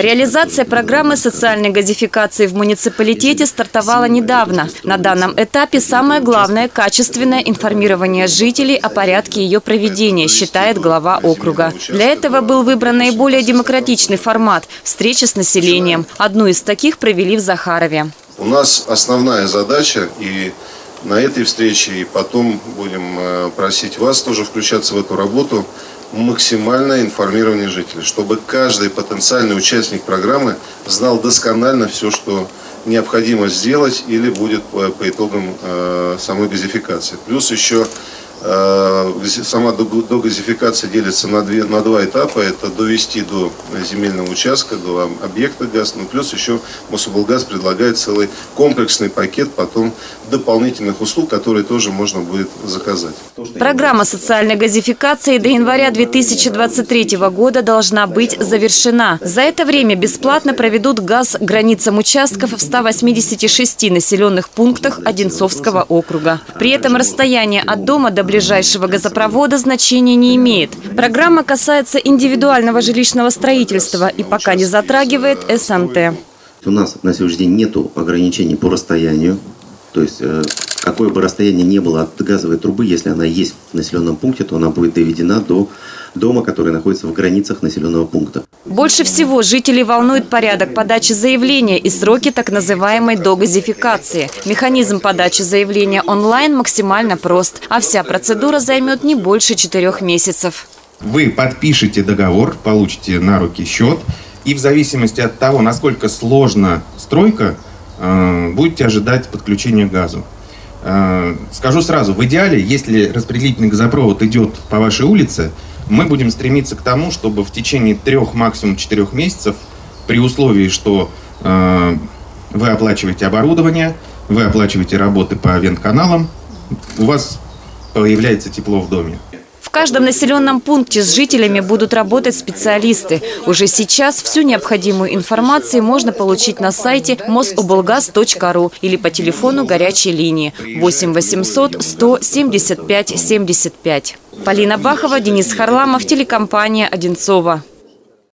Реализация программы социальной газификации в муниципалитете стартовала недавно. На данном этапе самое главное – качественное информирование жителей о порядке ее проведения, считает глава округа. Для этого был выбран наиболее демократичный формат – встреча с населением. Одну из таких провели в Захарове. У нас основная задача и на этой встрече, и потом будем э, просить вас тоже включаться в эту работу – максимальное информирование жителей, чтобы каждый потенциальный участник программы знал досконально все, что необходимо сделать или будет по, по итогам э, самой газификации. Плюс еще сама догазификация делится на, две, на два этапа. Это довести до земельного участка, до объекта газ. Ну, плюс еще Мособлгаз предлагает целый комплексный пакет потом дополнительных услуг, которые тоже можно будет заказать. Программа социальной газификации до января 2023 года должна быть завершена. За это время бесплатно проведут газ границам участков в 186 населенных пунктах Одинцовского округа. При этом расстояние от дома до ближайшего газопровода значения не имеет. Программа касается индивидуального жилищного строительства и пока не затрагивает СНТ. У нас на сегодняшний день нет ограничений по расстоянию. То есть э, какое бы расстояние ни было от газовой трубы, если она есть в населенном пункте, то она будет доведена до дома, который находится в границах населенного пункта. Больше всего жителей волнует порядок подачи заявления и сроки так называемой догазификации. Механизм подачи заявления онлайн максимально прост, а вся процедура займет не больше четырех месяцев. Вы подпишете договор, получите на руки счет, и в зависимости от того, насколько сложна стройка, э, будете ожидать подключения к газу. Э, скажу сразу, в идеале, если распределительный газопровод идет по вашей улице, мы будем стремиться к тому, чтобы в течение трех, максимум четырех месяцев, при условии, что э, вы оплачиваете оборудование, вы оплачиваете работы по вент-каналам, у вас появляется тепло в доме. В каждом населенном пункте с жителями будут работать специалисты. Уже сейчас всю необходимую информацию можно получить на сайте mosoblgaz.ru или по телефону горячей линии 8 800 175 75. Полина Бахова, Денис Харламов, телекомпания «Одинцова».